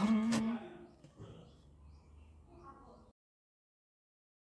こんな